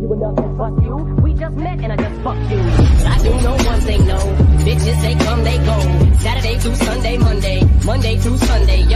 you and I can fuck you. We just met and I just fucked you. I do know one thing, no. Bitches, they come, they go. Saturday through Sunday, Monday. Monday through Sunday, yo.